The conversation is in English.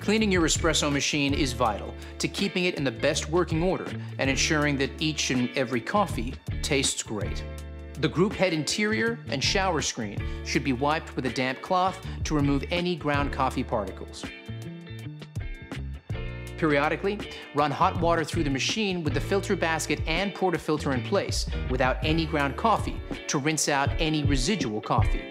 Cleaning your espresso machine is vital to keeping it in the best working order and ensuring that each and every coffee tastes great. The group head interior and shower screen should be wiped with a damp cloth to remove any ground coffee particles. Periodically, run hot water through the machine with the filter basket and portafilter in place without any ground coffee to rinse out any residual coffee.